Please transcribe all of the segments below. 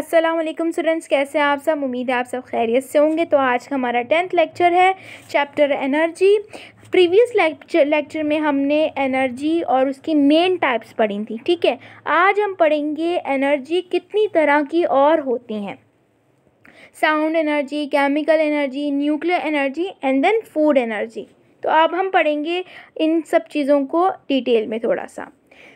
वालेकुम स्टूडेंट्स कैसे हैं आप सब? उम्मीद है आप सब खैरियत से होंगे। तो आज का हमारा टेंथ लेक्चर है chapter energy previous lecture lecture में हमने एनर्जी और उसकी मेन टाइप्स पढ़ी थी, ठीक है? आज हम पढ़ेंगे एनर्जी कितनी तरह की और होती हैं। Sound energy chemical energy nuclear energy and then food energy तो अब हम पढ़ेंगे इन सब चीज़ों को डिटेल में थोड़ा सा।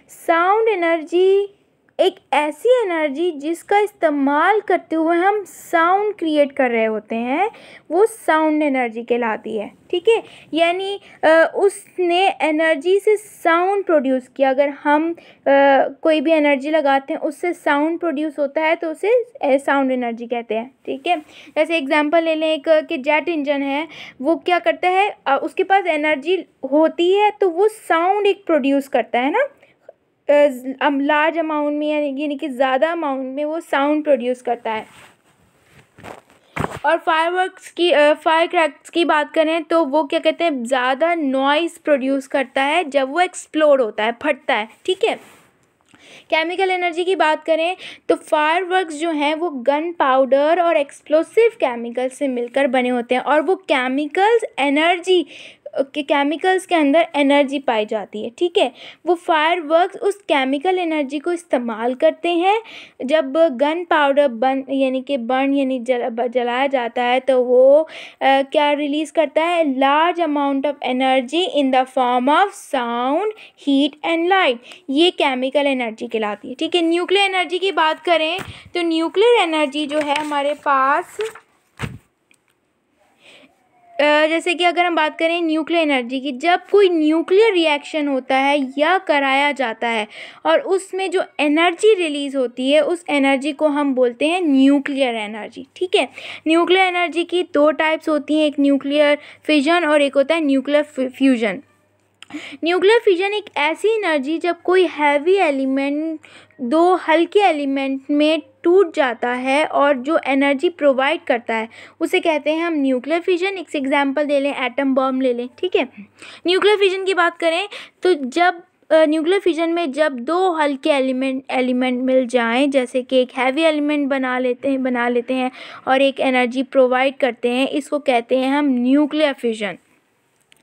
साउंड एनर्जी एक ऐसी एनर्जी जिसका इस्तेमाल करते हुए हम साउंड क्रिएट कर रहे होते हैं वो साउंड एनर्जी कहलाती है ठीक है? यानी उसने एनर्जी से साउंड प्रोड्यूस किया। अगर हम आ, कोई भी एनर्जी लगाते हैं उससे साउंड प्रोड्यूस होता है तो उसे साउंड एनर्जी कहते हैं ठीक है? जैसे एग्जांपल ले लें एक कि जेट इंजन है वो क्या करता है? उसके पास एनर्जी होती है तो वो साउंड एक प्रोड्यूस करता है ना? लार्ज अमाउंट में, यानी कि ज़्यादा अमाउंट में वो साउंड प्रोड्यूस करता है। और फायरवर्क्स की फायर क्रैक्स की बात करें तो वो क्या कहते हैं, ज़्यादा नॉइज़ प्रोड्यूस करता है जब वो एक्सप्लोड होता है, फटता है, ठीक है? केमिकल एनर्जी की बात करें तो फायरवर्क्स जो हैं, वो गन पाउडर और एक्सप्लोसिव केमिकल से मिलकर बने होते हैं, और वो केमिकल्स एनर्जी के केमिकल्स के अंदर एनर्जी पाई जाती है ठीक है? वो फायर वर्क उस केमिकल एनर्जी को इस्तेमाल करते हैं। जब गन पाउडर बन यानी कि बर्न यानी जल जलाया जाता है तो वो आ, क्या रिलीज़ करता है? Large amount of energy in the form of sound heat and light ये केमिकल एनर्जी कहलाती है ठीक है? न्यूक्लियर एनर्जी की बात करें तो न्यूक्लियर एनर्जी जो है हमारे पास जैसे कि अगर हम बात करें न्यूक्लियर एनर्जी की, जब कोई न्यूक्लियर रिएक्शन होता है या कराया जाता है और उसमें जो एनर्जी रिलीज़ होती है, उस एनर्जी को हम बोलते हैं न्यूक्लियर एनर्जी, ठीक है? न्यूक्लियर एनर्जी की दो टाइप्स होती हैं, एक न्यूक्लियर फिजन और एक होता है न्यूक्लियर फ्यूजन न्यूक्लियर फिजन एक ऐसी एनर्जी जब कोई हैवी एलिमेंट दो हल्के एलिमेंट में टूट जाता है और जो एनर्जी प्रोवाइड करता है, उसे कहते हैं हम न्यूक्लियर फिजन एक एग्जांपल ले लें एटम बॉम्ब ले लें, ठीक है? न्यूक्लियर फिजन की बात करें तो जब न्यूक्लियर फिजन में जब दो हल्के एलिमेंट एलिमेंट मिल जाएँ, जैसे कि एक हैवी एलिमेंट बना लेते हैं, बना लेते हैं और एक एनर्जी प्रोवाइड करते हैं, इसको कहते हैं हम न्यूक्लियर फिजन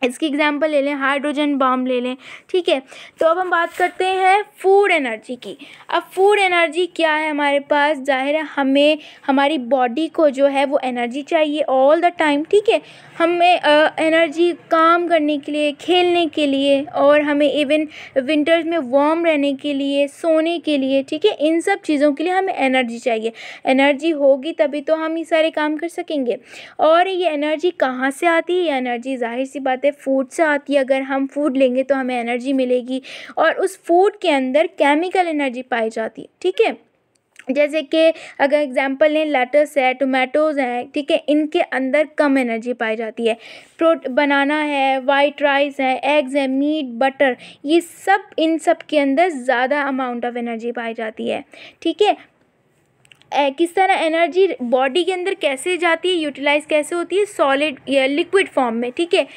इसकी एग्जांपल ले लें हाइड्रोजन बॉम्ब ले लें, ठीक है? तो अब हम बात करते हैं फ़ूड एनर्जी की। अब फ़ूड एनर्जी क्या है हमारे पास? ज़ाहिर है हमें, हमारी बॉडी को जो है वो एनर्जी चाहिए ऑल द टाइम ठीक है? हमें एनर्जी काम करने के लिए, खेलने के लिए और हमें इवन विंटर्स में वार्म रहने के लिए, सोने के लिए, ठीक है? इन सब चीज़ों के लिए हमें एनर्जी चाहिए। एनर्जी होगी तभी तो हम ये सारे काम कर सकेंगे। और ये एनर्जी कहाँ से आती है? ये एनर्जी ज़ाहिर सी बात है फ़ूड से आती है। अगर हम फ़ूड लेंगे तो हमें एनर्जी मिलेगी और उस फ़ूड के अंदर केमिकल एनर्जी पाई जाती है, ठीक है? जैसे कि अगर एग्जांपल लें लेटस है टोमेटोज़ हैं, ठीक है? इनके अंदर कम एनर्जी पाई जाती है। प्रोट बनाना है वाइट राइस है एग्स है मीट बटर ये सब इन सब के अंदर ज़्यादा अमाउंट ऑफ़ एनर्जी पाई जाती है, ठीक है? किस तरह एनर्जी बॉडी के अंदर कैसे जाती है यूटिलाइज कैसे होती है? सॉलिड या लिक्विड फॉर्म में, ठीक है?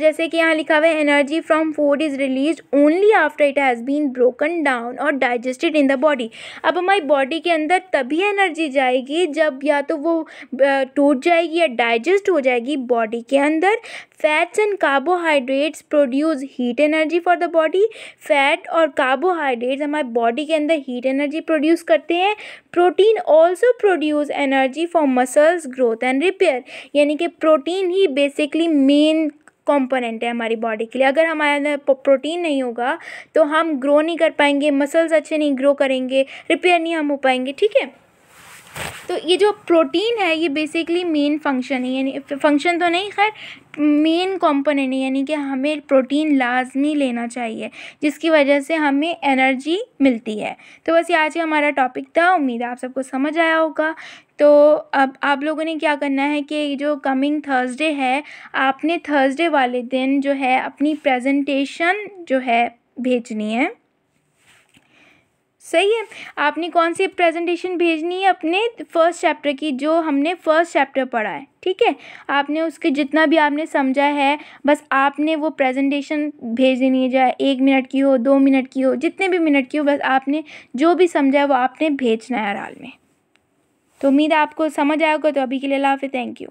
जैसे कि यहाँ लिखा हुआ है energy from food is release only after it has been broken down और डाइजेस्टेड इन द बॉडी अब हमारी बॉडी के अंदर तभी एनर्जी जाएगी जब या तो वो टूट जाएगी या डाइजेस्ट हो जाएगी बॉडी के अंदर fats and carbohydrates produce heat energy for the body fat और कार्बोहाइड्रेट्स हमारे बॉडी के अंदर हीट एनर्जी प्रोड्यूस करते हैं. Protein also produce energy for muscles growth and repair यानी कि प्रोटीन ही बेसिकली मेन कॉम्पोनेंट है हमारी बॉडी के लिए. अगर हमारे अंदर प्रोटीन नहीं होगा तो हम ग्रो नहीं कर पाएँगे मसल्स अच्छे नहीं ग्रो करेंगे रिपेयर नहीं हम हो पाएँगे, ठीक है? तो ये जो प्रोटीन है, ये बेसिकली मेन फ़ंक्शन है, यानी फ़ंक्शन तो नहीं, खैर मेन कॉम्पोनेंट है, यानी कि हमें प्रोटीन लाजमी लेना चाहिए, जिसकी वजह से हमें एनर्जी मिलती है। तो बस ये आज हमारा टॉपिक था, उम्मीद है आप सबको समझ आया होगा। तो अब आप लोगों ने क्या करना है कि जो कमिंग थर्सडे है, आपने थर्सडे वाले दिन जो है, अपनी प्रेजेंटेशन जो है, भेजनी है। सही है। आपने कौन सी प्रेजेंटेशन भेजनी है अपने फ़र्स्ट चैप्टर की, जो हमने फ़र्स्ट चैप्टर पढ़ा है? ठीक है? आपने उसके जितना भी आपने समझा है, बस आपने वो प्रेजेंटेशन भेज देनी है, चाहे एक मिनट की हो, दो मिनट की हो, जितने भी मिनट की हो, बस आपने जो भी समझा है वो आपने भेजना है हाल में। तो उम्मीद आपको समझ आएगा तो अभी के लिए ला फिर थैंक यू